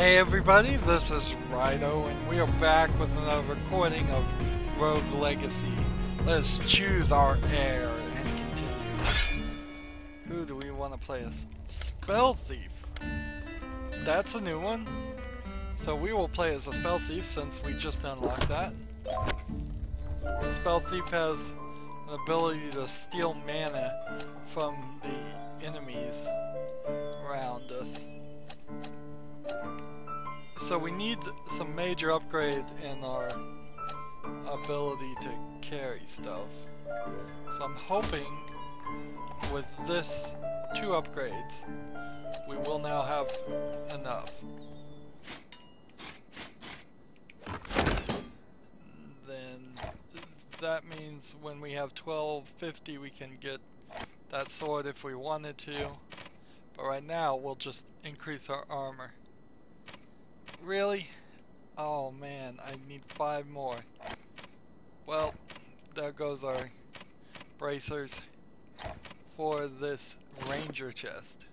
Hey everybody, this is Rydo, and we are back with another recording of Rogue Legacy. Let's choose our heir and continue. Who do we want to play as? Spell Thief. That's a new one. So we will play as a Spell Thief since we just unlocked that. The Spell Thief has an ability to steal mana from the enemies So we need some major upgrade in our ability to carry stuff. So I'm hoping with this two upgrades, we will now have enough. Then that means when we have 1250 we can get that sword if we wanted to. But right now we'll just increase our armor. Really? Oh man, I need five more. Well, there goes our bracers for this ranger chest.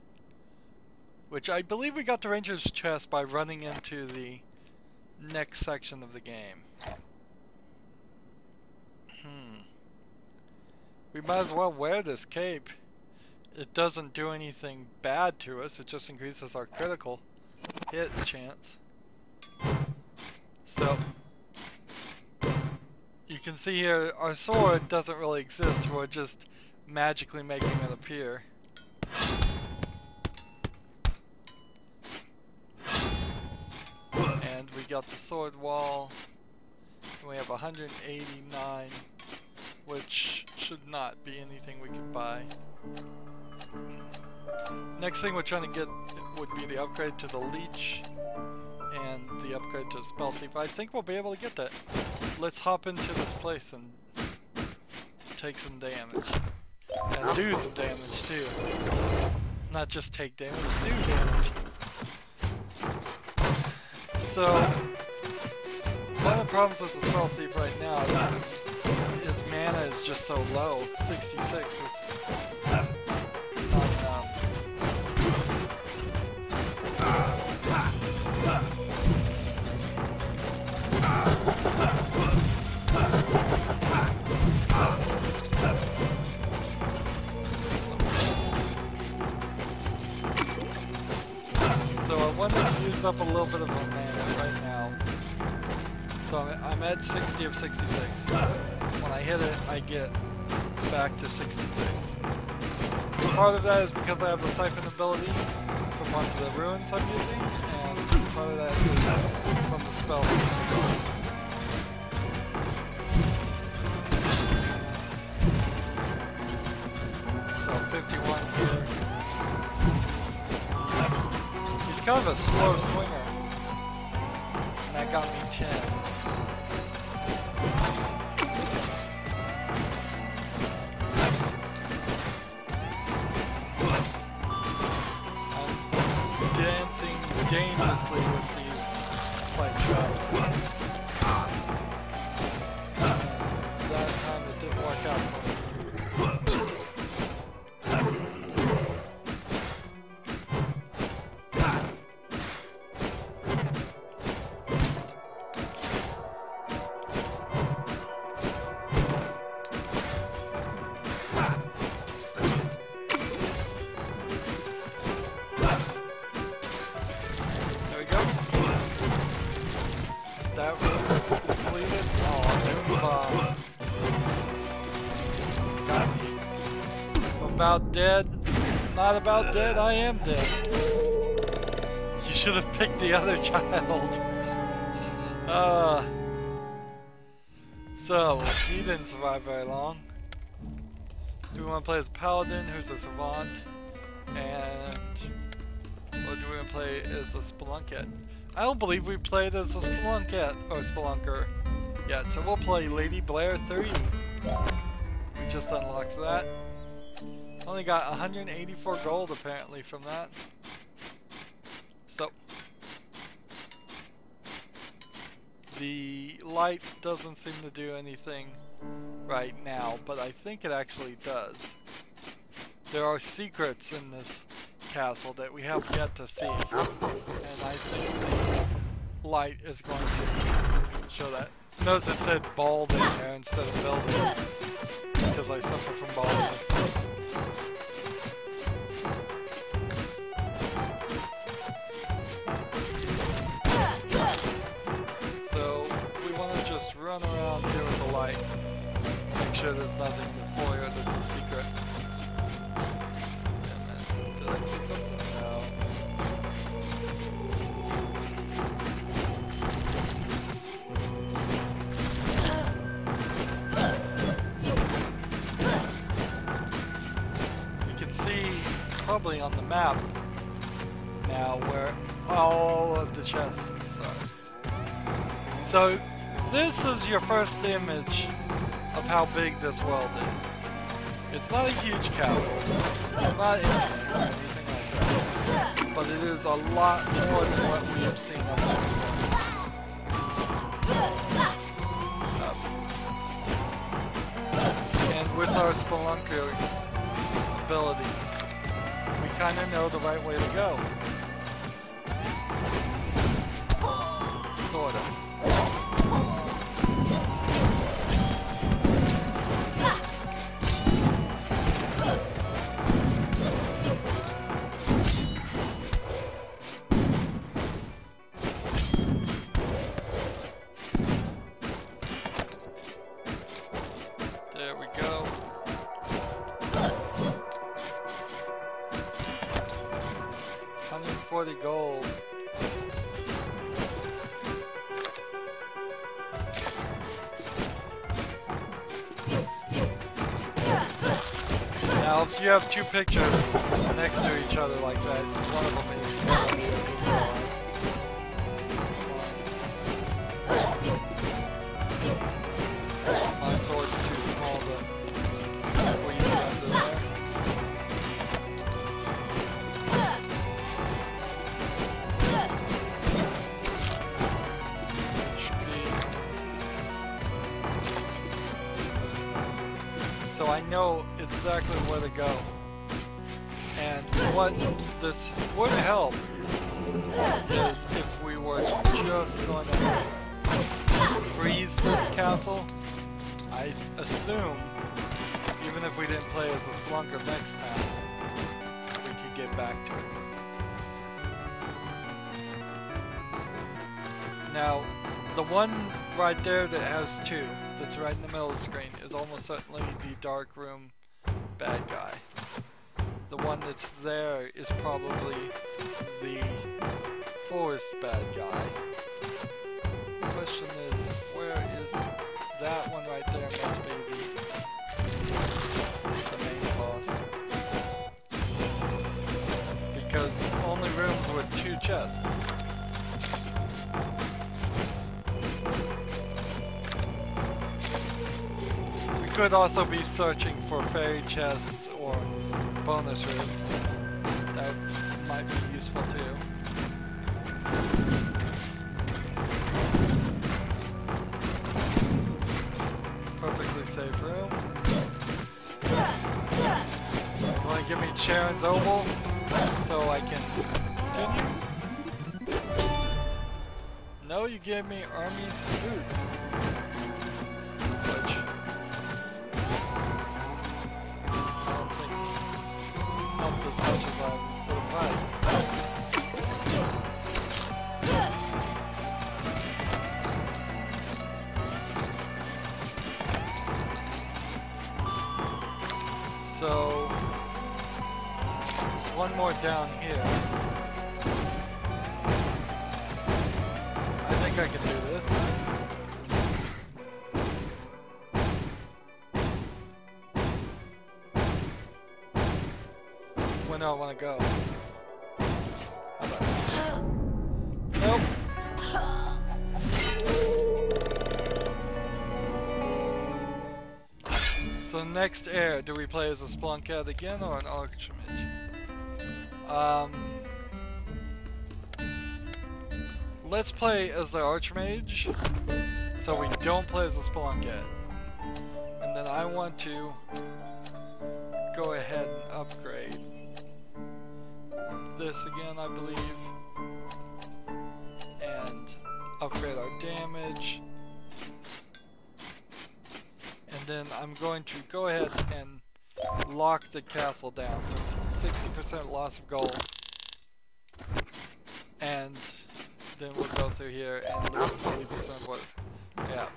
Which I believe we got the ranger's chest by running into the next section of the game. Hmm. We might as well wear this cape. It doesn't do anything bad to us, it just increases our critical hit chance. So, you can see here, our sword doesn't really exist, we're just magically making it appear. And we got the sword wall, and we have 189, which should not be anything we could buy. Next thing we're trying to get would be the upgrade to the leech and the upgrade to the Spell Thief. I think we'll be able to get that. Let's hop into this place and take some damage. And do some damage too. Not just take damage, do damage. So, one of the problems with the Spell Thief right now is, is mana is just so low. 66 is up a little bit of mana right now. So I'm at 60 of 66. When I hit it, I get back to 66. Part of that is because I have the Siphon ability from one of the runes I'm using, and part of that is from the spell. Kind of a slow swinger. And that got me 10. I'm dancing dangerously about dead, I am dead. You should have picked the other child. Uh, so, he didn't survive very long. Do we want to play as Paladin, who's a Savant? And, or do we want to play as a Spelunket? I don't believe we played as a Spelunket, or Spelunker yet, so we'll play Lady Blair 3. We just unlocked that. Only got 184 gold apparently from that. So the light doesn't seem to do anything right now, but I think it actually does. There are secrets in this castle that we have yet to see, and I think the light is going to show that. Notice it said bald in there instead of building. Because I suffer from baldness. So we want to just run around here with the light. Make sure there's nothing in the foyer that's a secret. Probably on the map now where all of the chests are. So this is your first image of how big this world is. It's not a huge castle, it's not infinite or anything like that, but it is a lot more than what we have seen there. And with our spelunker ability, kind of know the right way to go. Sort of. If you have two pictures next to each other like that, one of them is one of where to go. And what this would help is if we were just going to freeze this castle. I assume, even if we didn't play as a Splunker next time, we could get back to it. Now, the one right there that has two, that's right in the middle of the screen, is almost certainly the dark room bad guy. The one that's there is probably the forest bad guy. The question is, where is that one right there must be the, the main boss. Because only rooms with two chests. Could also be searching for fairy chests or bonus rooms. That might be useful too. Perfectly safe room. You want to give me Charon's Obol so I can continue? No, you gave me Hermes' boots. Down here. I think I can do this. Where do I want to go? Nope. So next heir, do we play as a Splunkat again or an Archmage? Um, let's play as the Archmage, so we don't play as a Splunkat. And then I want to go ahead and upgrade this again, I believe. And upgrade our damage. And then I'm going to go ahead and lock the castle down. 60% loss of gold. And then we'll go through here and lose 30% of what yeah.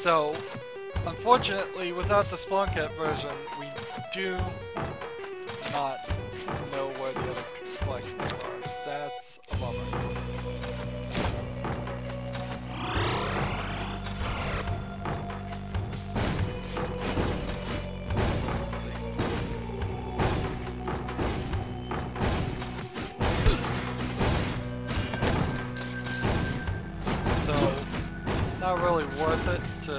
So, unfortunately, without the Spelunket version, we do not know really worth it to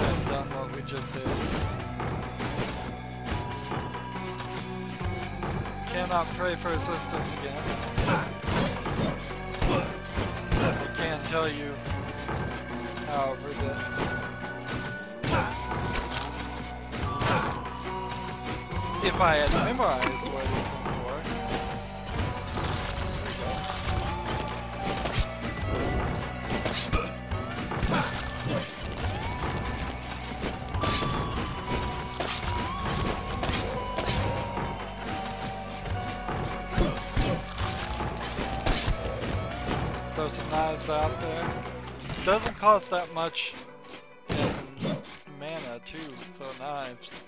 have done what we just did. Cannot pray for assistance again. I can't tell you however this. If I had memorized what out there. Doesn't cost that much in mana too, so knives.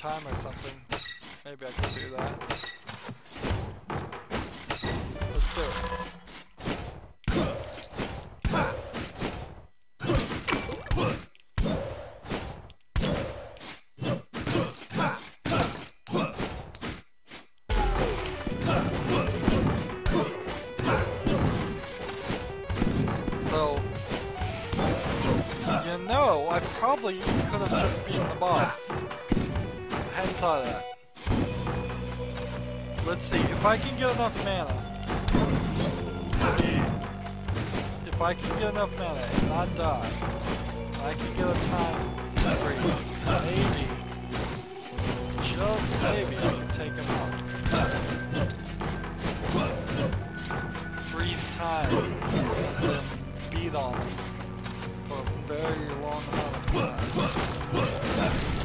Time or something, maybe I can do that. Let's do it. So, you know, I probably could have just beaten the boss. Of that. Let's see, if I can get enough mana. If I can get enough mana and not die, I can get a time freeze. Maybe, just maybe I can take him out. Freeze time, and then beat on him very long amount of So,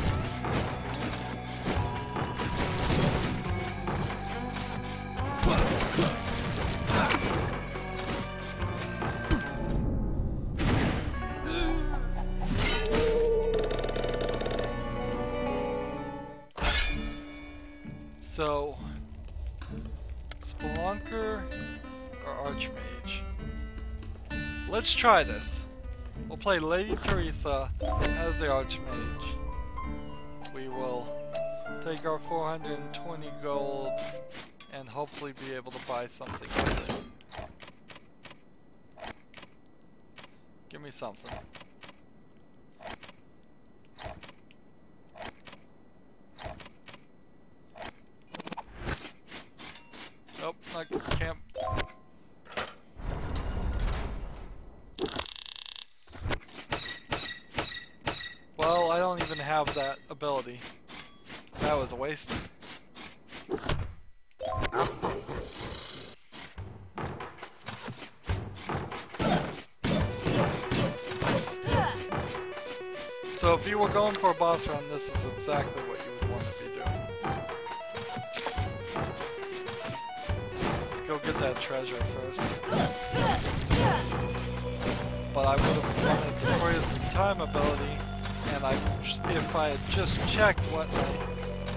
try this. We'll play Lady Teresa as the Archmage. We will take our 420 gold and hopefully be able to buy something. Give me something. Ability. That was a waste. So if you were going for a boss run, this is exactly what you would want to be doing. Let's go get that treasure first. But I would have wanted the time ability, and I, if I had just checked what my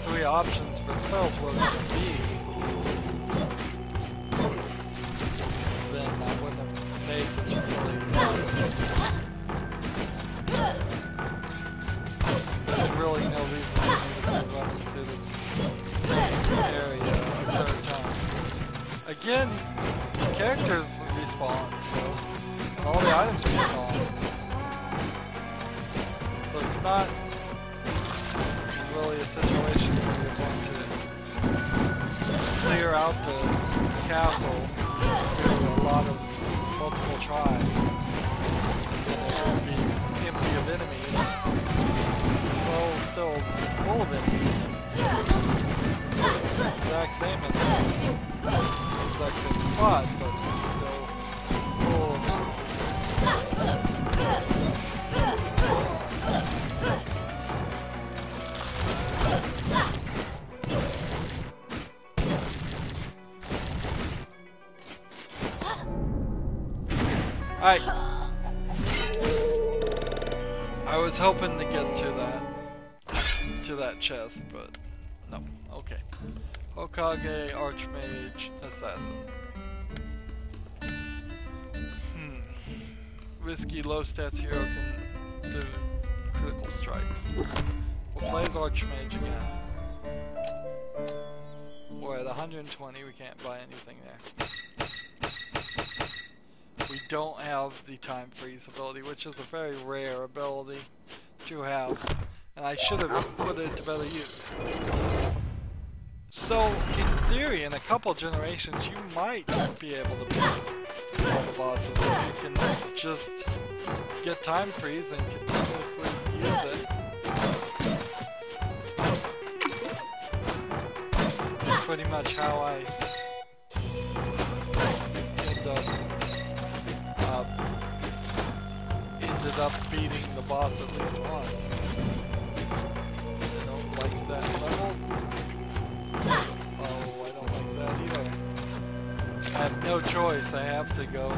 three options for spells were going to be, then I wouldn't have made such a silly There's really no reason for me to be running through this same area a third time. Again, characters respawn, so all the items respawn. So it's not clear out the castle through a lot of multiple tries. And then it will be empty of enemies well, still full of it. To that chest, but no. Okay. Hokage, Archmage, Assassin. Hmm. Risky low stats hero can do critical strikes. We'll play as Archmage again. We're at 120, we can't buy anything there. We don't have the time freeze ability, which is a very rare ability to have and I should have put it to better use. So, in theory, in a couple generations, you might be able to beat all the bosses if you can just get time freeze and continuously use it. That's pretty much how I end up, uh, ended up beating the boss at least once I have no choice, I have to go.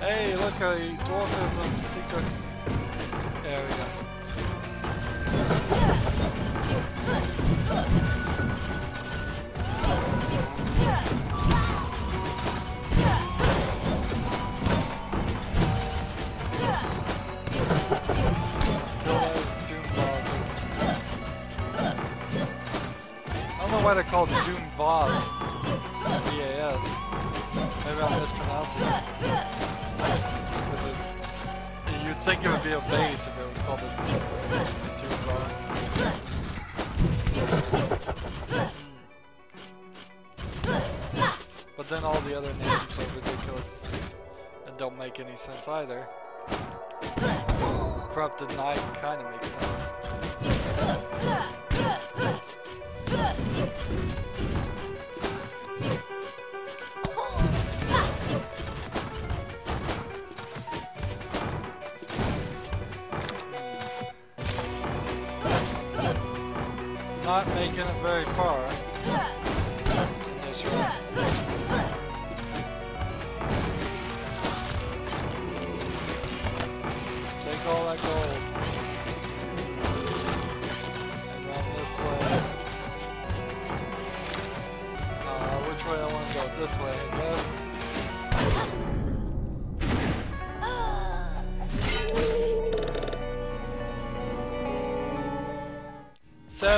Hey, look, a dwarfism secret area. Why they're called Doom Boss. B-A-S. Maybe I'm mispronouncing it. You'd think it would be a base if it was called a Doom Boss. But then all the other names are ridiculous and don't make any sense either. Corrupted Knight kind of makes sense. Not making it very far.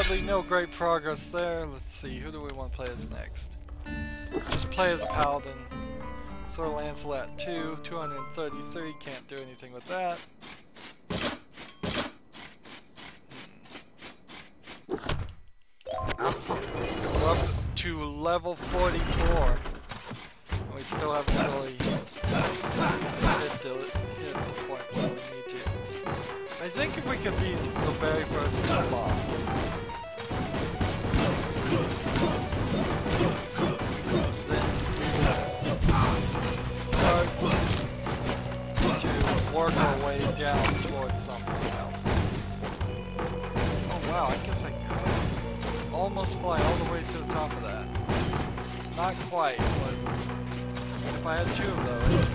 Sadly, no great progress there. Let's see, who do we want to play as next? Just play as a paladin. Sir Lancelot 2, 233, can't do anything with that. Hmm. level 44. And we still haven't really hit the, hit the point where we need to. I think if we could beat the very first boss, but if I had two of those.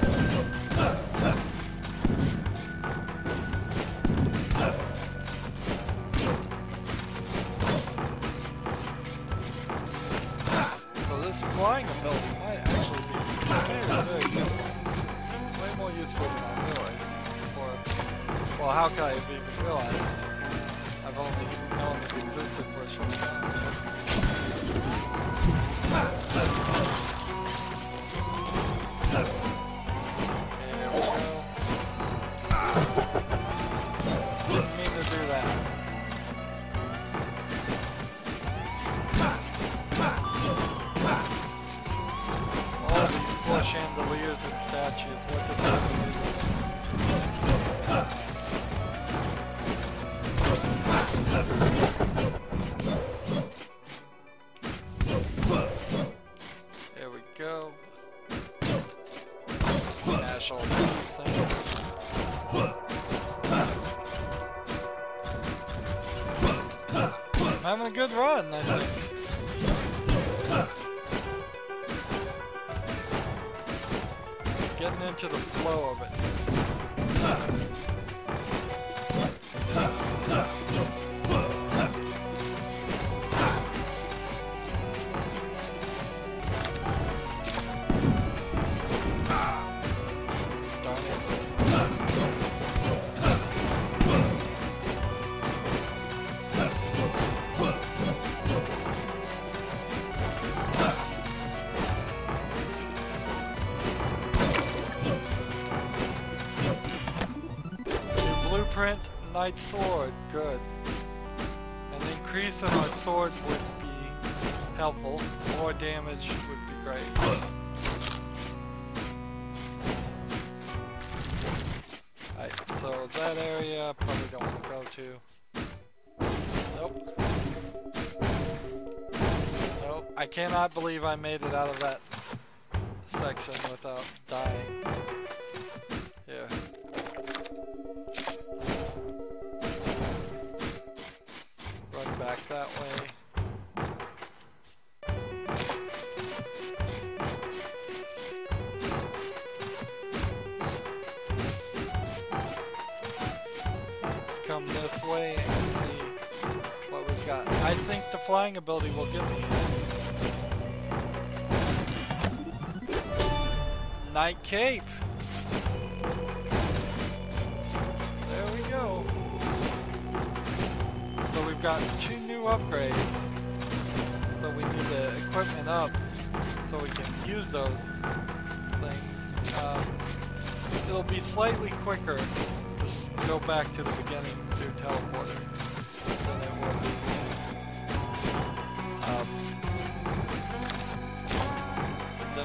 Having a good run, I think. Getting into the flow of it. Cannot believe I made it out of that section without dying. New upgrades. So we need the equipment up so we can use those things. Um, it'll be slightly quicker s- go back to the beginning through teleporter than it will be um,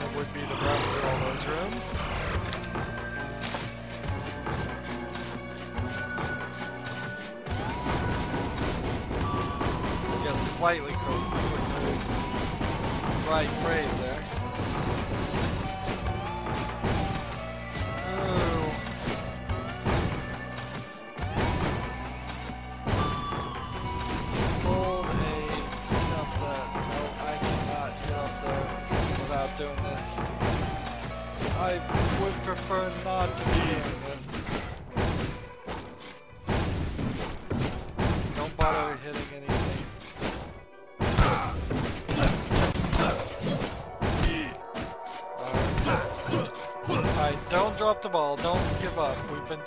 it would be to run through all those rooms. Slightly quicker. Right phrase eh?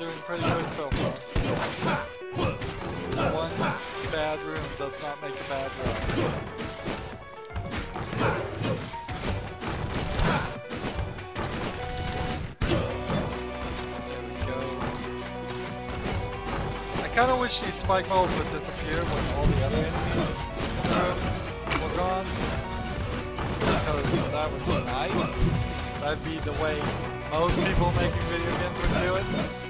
Doing pretty good so far. One bad room does not make a bad go. I kinda wish these spike balls would disappear when all the other enemies were gone. because that would be nice. That'd be the way most people making video games would do it.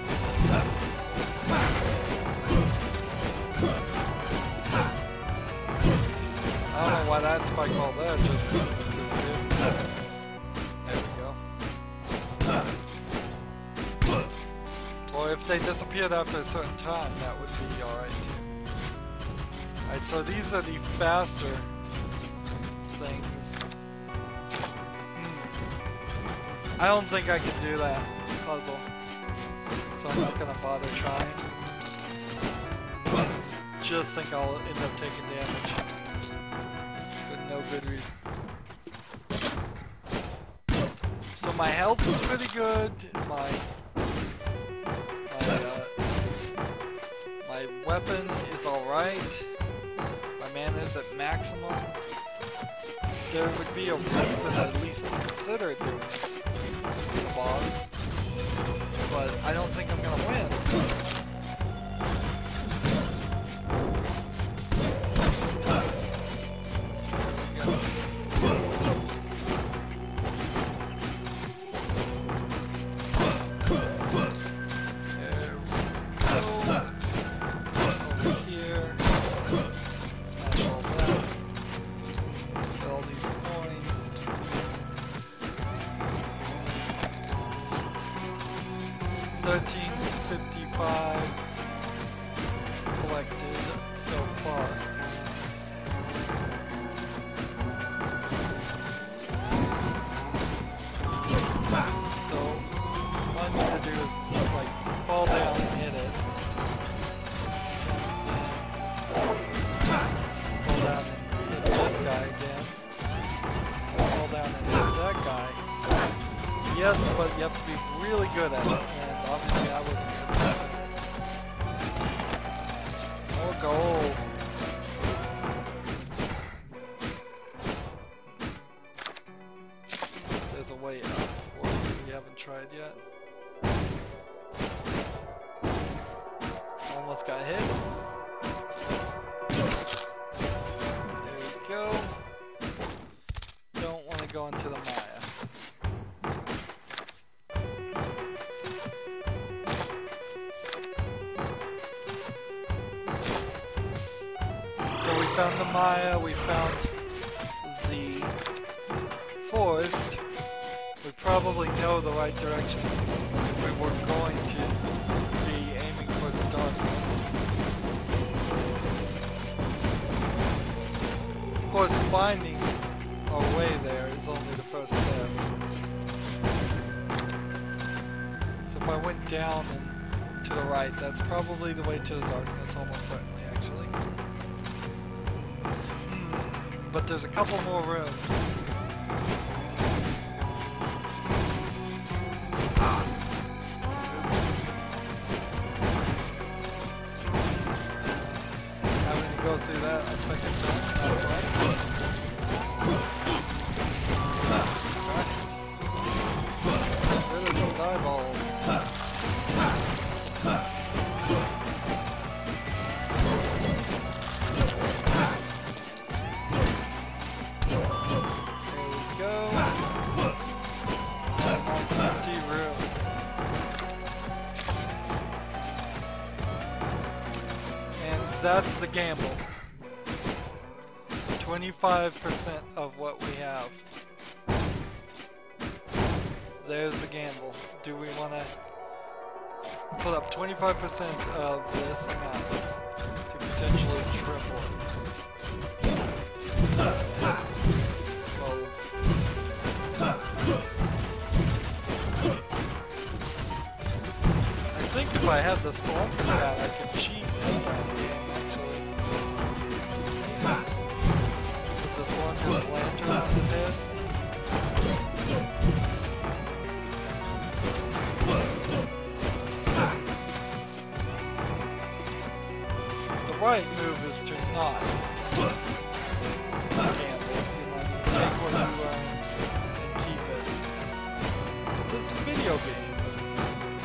That just. There we go. Or if they disappeared after a certain time, that would be alright too. Alright, so these are the faster things. Hmm. I don't think I can do that puzzle. So I'm not gonna bother trying. Just think I'll end up taking damage. No good reason. So my health is pretty good. My my uh, my weapon is alright. My mana is at maximum. There would be a reason at least consider doing the boss. But I don't think I'm gonna win. Good at that's the gamble. 25% of what we have. There's the gamble. Do we want to put up 25% of this amount to potentially triple? I think if I had this Columbus hat, I could cheat The right move is to not gamble. Take what you earn and keep it. This is video games.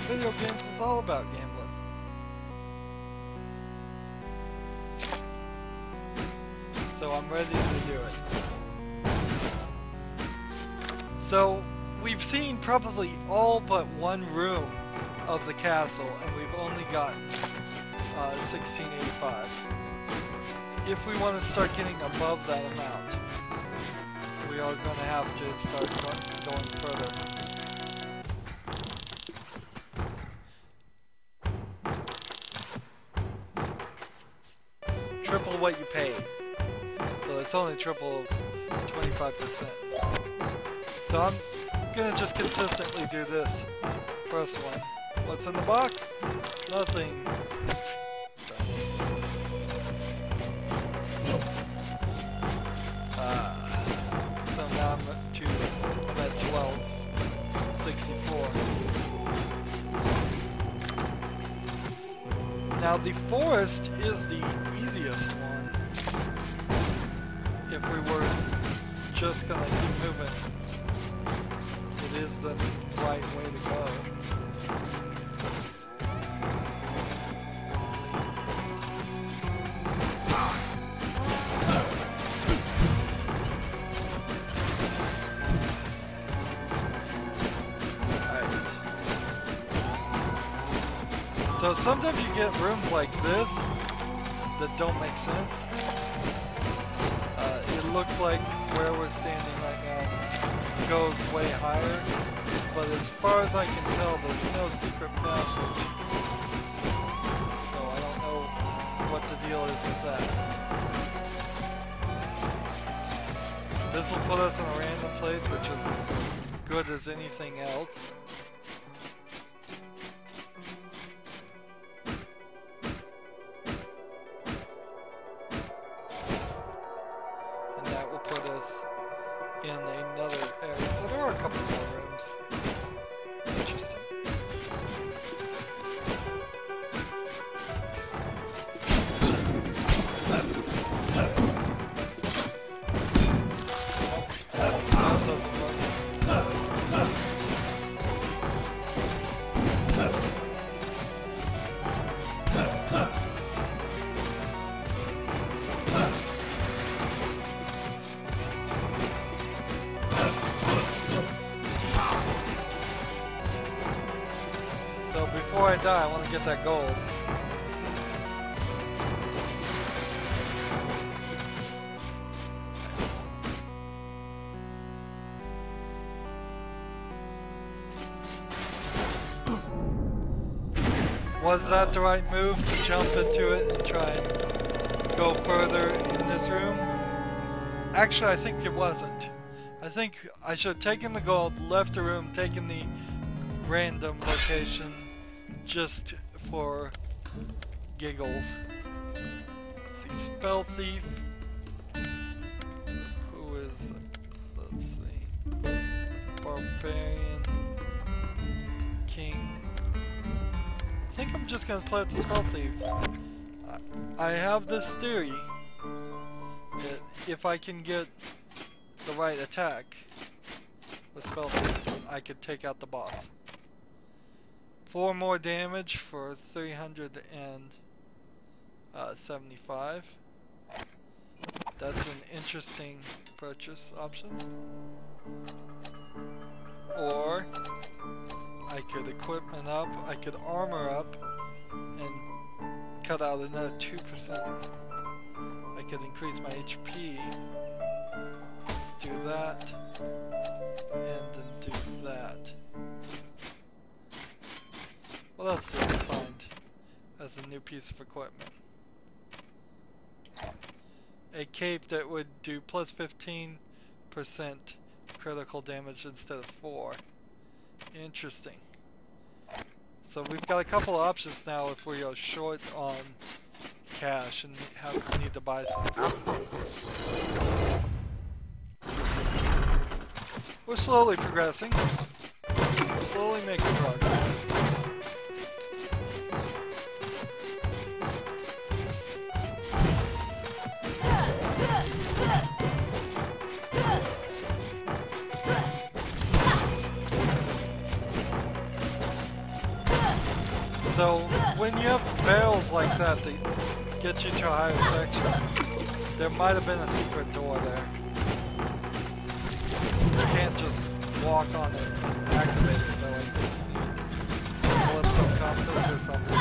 Video games is all about gambling. So I'm ready to do it. So we've seen probably all but one room of the castle, and we've only got uh, 1685. If we want to start getting above that amount, we are going to have to start going further. Triple what you paid. So it's only triple of 25%. So I'm gonna just consistently do this first one. What's in the box? Nothing. Uh, so now I'm at two, I'm at 12, 64. Now the forest is the easiest one. If we were just gonna keep moving, the right way to go. So sometimes you get rooms like this that don't make sense. Uh, it looks like where we're standing goes way higher, but as far as I can tell, there's no secret passage. So I don't know what the deal is with that. This will put us in a random place, which is as good as anything else. Die, I want to get that gold. Was that the right move to jump into it and try and go further in this room? Actually, I think it wasn't. I think I should have taken the gold, left the room, taken the random location just for giggles. Let's see, Spell Thief. Who is, let's see, Barbarian, King. I think I'm just gonna play with the Spell Thief. I, I have this theory that if I can get the right attack with Spell Thief, I could take out the boss. Four more damage for 375. Uh, That's an interesting purchase option. Or I could equipment up, I could armor up, and cut out another 2%. I could increase my HP, do that, What else did we find as a new piece of equipment? A cape that would do plus 15% critical damage instead of 4. Interesting. So we've got a couple of options now if we are short on cash and have need to buy something. We're slowly progressing. Slowly making progress. So when you have barrels like that that get you to a higher section, there might have been a secret door there. You can't just walk on it and activate it, think you need Calypso or something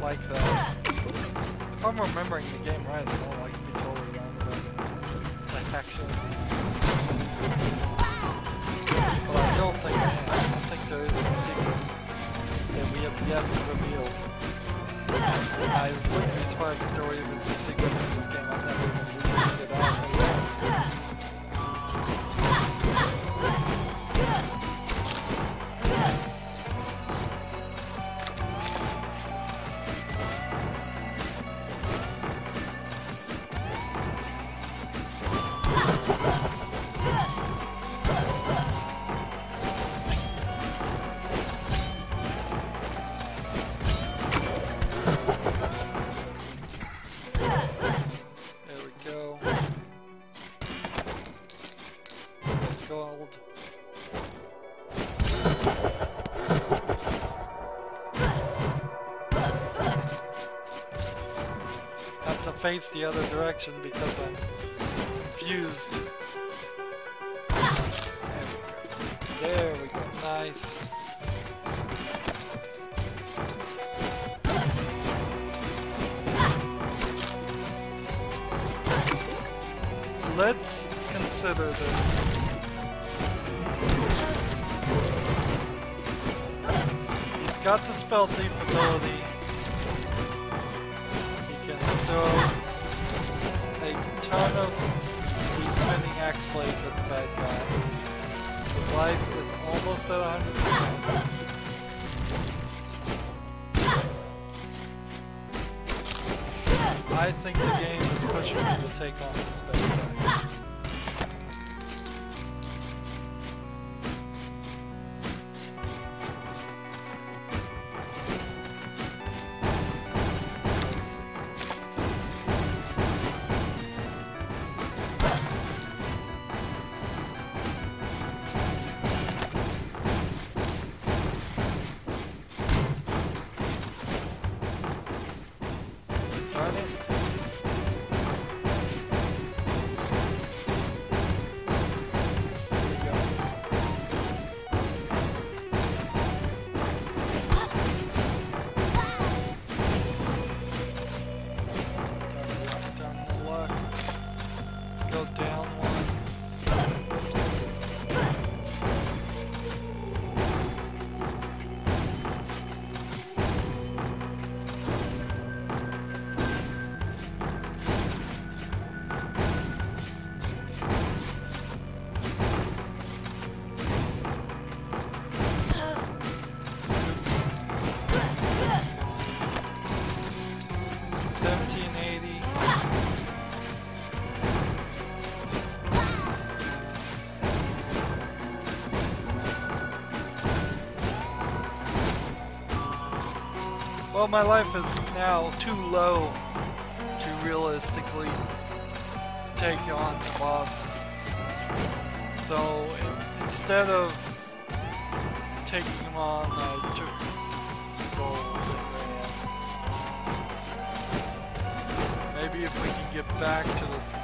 like that. If I'm remembering the game right, I don't like to be totally wrong about it. Actually. But I don't think I am. I think there is a secret that we have yet to reveal. I be surprised if there were even some secrets in this game. I've never the spell. He can throw a ton of these spinning axe blades at the bad guy. His life is almost at 100%. I think the game is pushing me to take on this bad guy. Well, my life is now too low to realistically take on the boss. So instead of taking him on, I took gold. Maybe if we can get back to this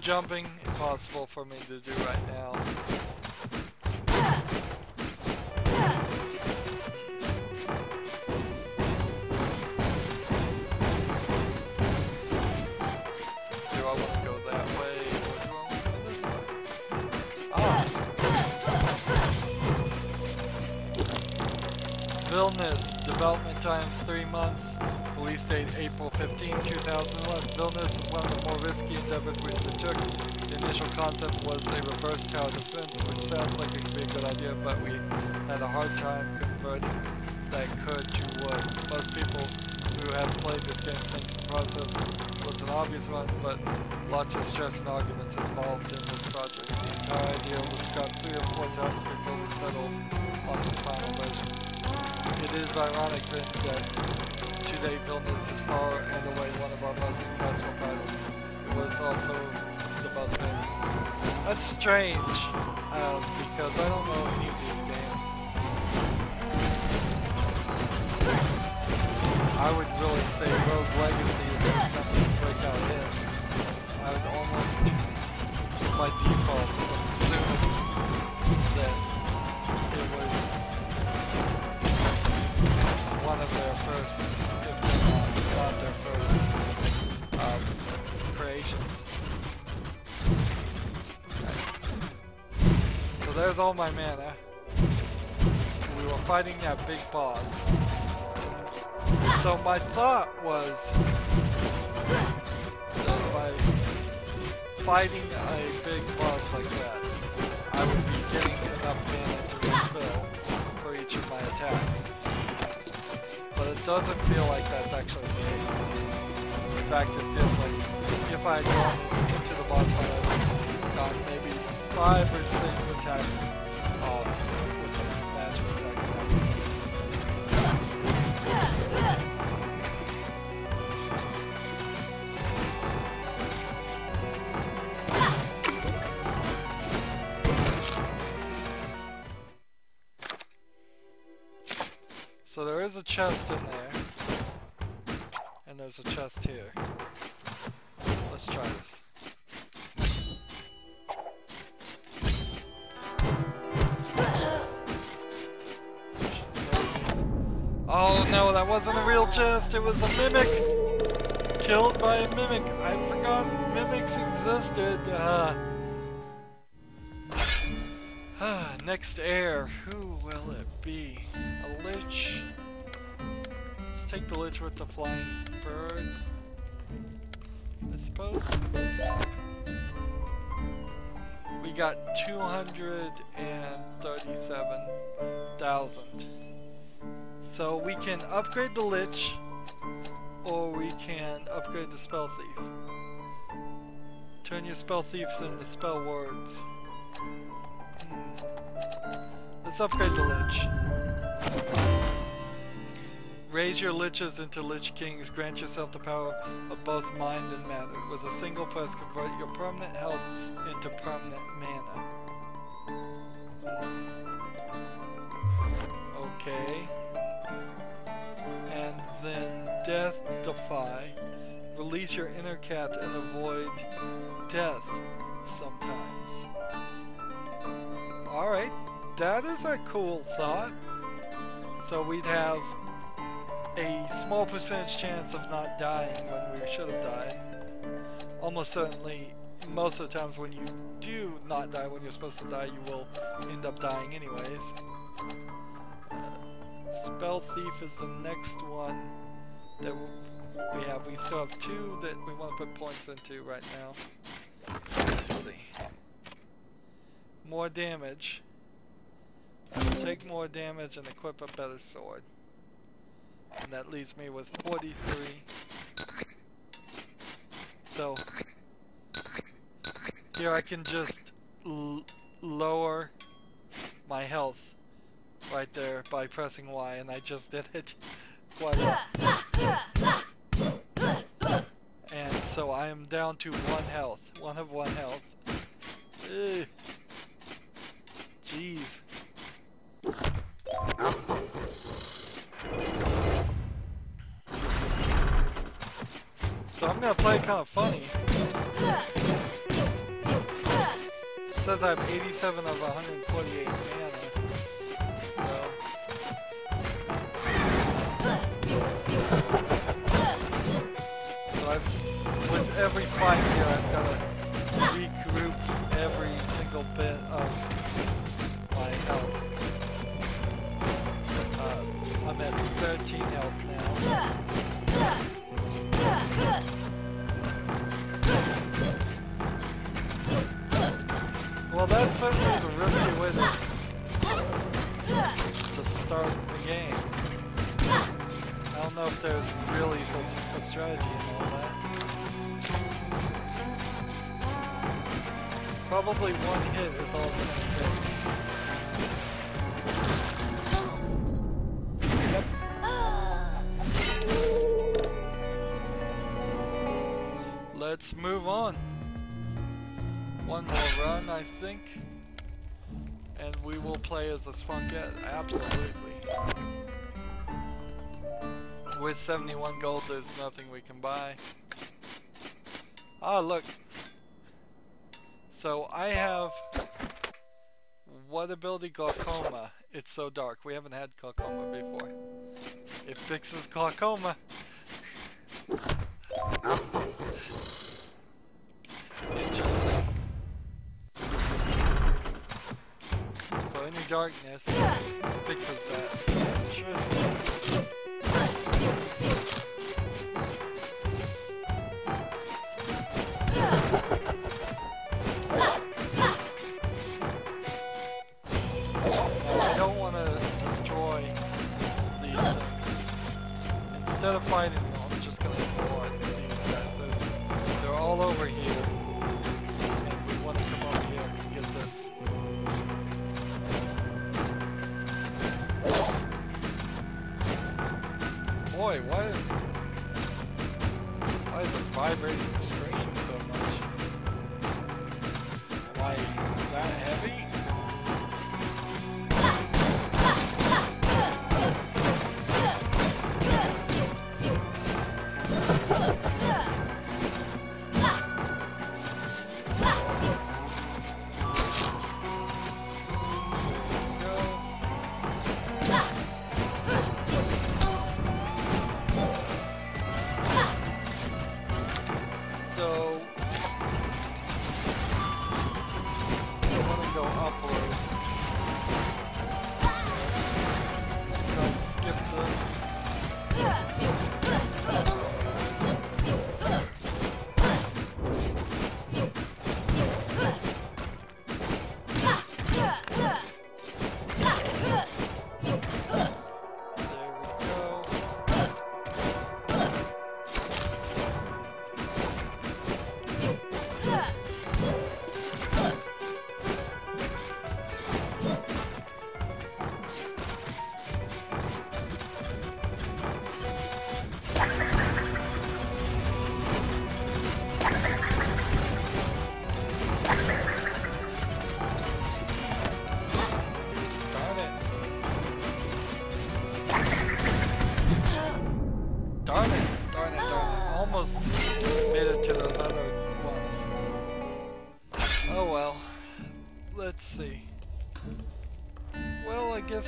Jumping, impossible for me to do right now. Do I want to go that way? Ah! Development time 3 months, date April 15, 2011. Villainous is one of the more risky endeavors we undertook. The initial concept was a reverse tower defense, which sounds like it could be a good idea, but we had a hard time converting that code to wood. Most people who have played this game think the process was an obvious one, but lots of stress and arguments involved in this project. The entire idea was scrapped three or four times before we settled on this final version. It is ironic then that today far and away one of our most successful titles. It was also the most famous. That's strange, um, because I don't know any of these games. I would really say Rogue Legacy is something to break out in. I would almost, by default, assume that it was one of their first, All my mana. We were fighting that big boss. So my thought was by fighting a big boss like that, I would be getting enough mana to refill for each of my attacks. But it doesn't feel like that's actually the. In fact, it feels like if I had gone into the boss fight, I would have gotten maybe five or six attacks off with a. So there is a chest in there. And there's a chest here. Chest, it was a mimic! Killed by a mimic. I forgot mimics existed. Uh, Ah, next heir. Who will it be? A lich? Let's take the lich with the flying bird. I suppose. We got 237,000. So we can upgrade the lich, or we can upgrade the spell thief. Turn your spell thieves into spellswords. Hmm. Let's upgrade the Lich. Raise your Liches into Lich Kings. Grant yourself the power of both mind and matter. With a single press, convert your permanent health into permanent mana. Okay. Death Defy. Release your inner cat and avoid death sometimes. Alright, that is a cool thought. So we'd have a small percentage chance of not dying when we should have died. Almost certainly, most of the times when you do not die when you're supposed to die, you will end up dying anyways. Uh, Spell Thief is the next one that we have. We still have two that we want to put points into right now. Let's see more damage. Take more damage and equip a better sword. And that leaves me with 43. So, here I can just lower my health right there by pressing Y, and I just did it And so I am down to one health, one of one health. Ugh. Jeez. So I'm gonna play kind of funny. says I have 87 of 148 mana. Every here, I've got to Probably one hit is all it's gonna take. Let's move on. One more run, I think. And we will play as a Spelunker, absolutely. With 71 gold, there's nothing we can buy. Ah, look. So I have... What ability glaucoma? It's so dark. We haven't had glaucoma before. It fixes glaucoma. Interesting. So any darkness fixes that. Interesting. Instead of fighting I'm just to ignore these guys. They're, they're all over here.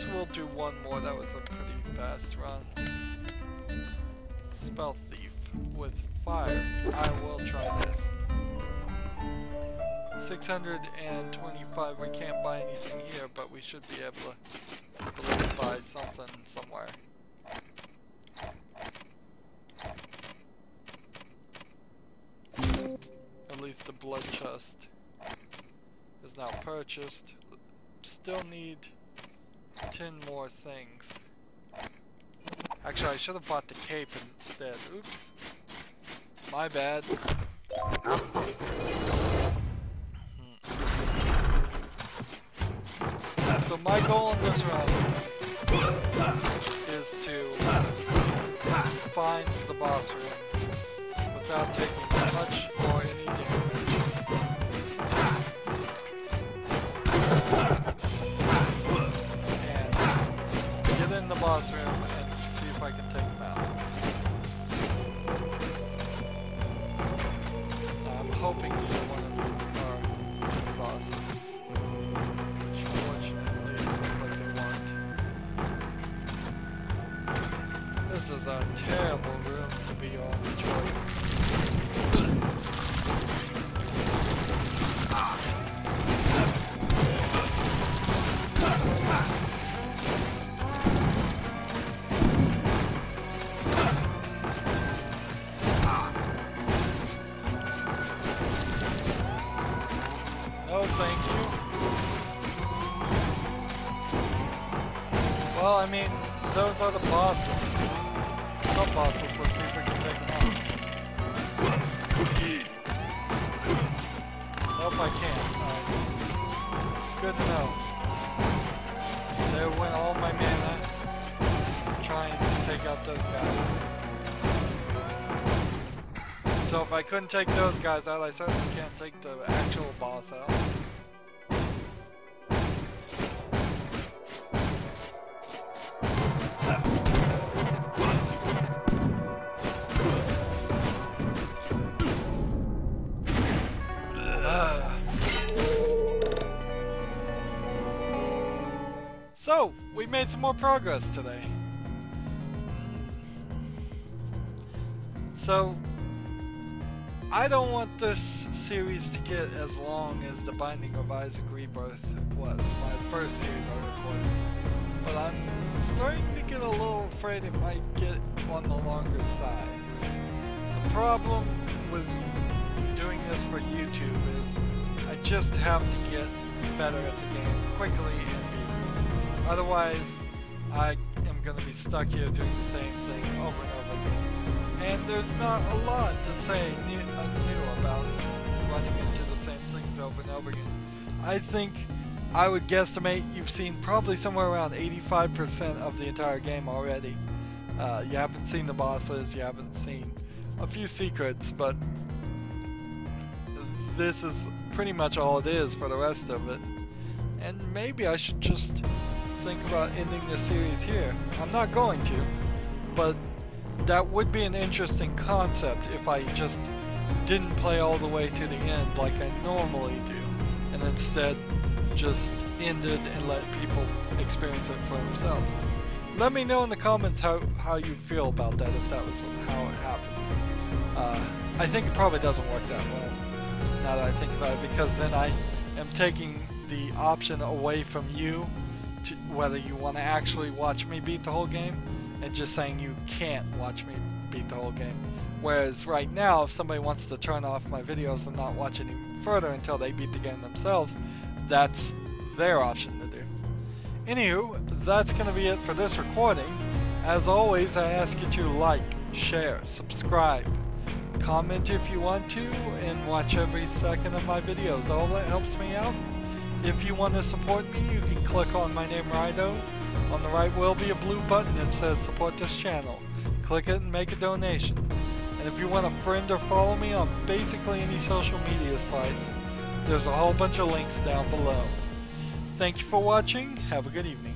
Guess we'll do one more. That was a pretty fast run. Spell Thief with fire. I will try this. 625, we can't buy anything here, but we should be able to, to buy something somewhere. At least the blood chest is now purchased. Still need 10 more things. Actually, I should have bought the cape instead. Oops. My bad. Hmm. So my goal in this run is to find the boss room without taking much or any damage. Get in the boss room and see if I can take him out. I'm hoping couldn't take those guys out, I certainly can't take the actual boss out. Ah. So, we made some more progress today. So, I don't want this series to get as long as The Binding of Isaac Rebirth was, my first series I recorded. But I'm starting to get a little afraid it might get on the longer side. The problem with doing this for YouTube is I just have to get better at the game quickly and beat. Otherwise, I am going to be stuck here doing the same thing over there's not a lot to say new, uh, new about running into the same things over and over again. I think I would guesstimate you've seen probably somewhere around 85% of the entire game already. Uh, you haven't seen the bosses, you haven't seen a few secrets, but this is pretty much all it is for the rest of it. And maybe I should just think about ending the series here. I'm not going to, but that would be an interesting concept if I just didn't play all the way to the end like I normally do, and instead just ended and let people experience it for themselves. Let me know in the comments how, how you feel about that, if that was how it happened. Uh, I think it probably doesn't work that well, now that I think about it, because then I am taking the option away from you, to whether you want to actually watch me beat the whole game, and just saying you can't watch me beat the whole game. Whereas right now, if somebody wants to turn off my videos and not watch any further until they beat the game themselves, that's their option to do. Anywho, that's going to be it for this recording. As always, I ask you to like, share, subscribe, comment if you want to, and watch every second of my videos. All that helps me out. If you want to support me, you can click on my name Rydo. On the right will be a blue button that says support this channel. Click it and make a donation. And if you want to friend or follow me on basically any social media sites, there's a whole bunch of links down below. Thank you for watching. Have a good evening.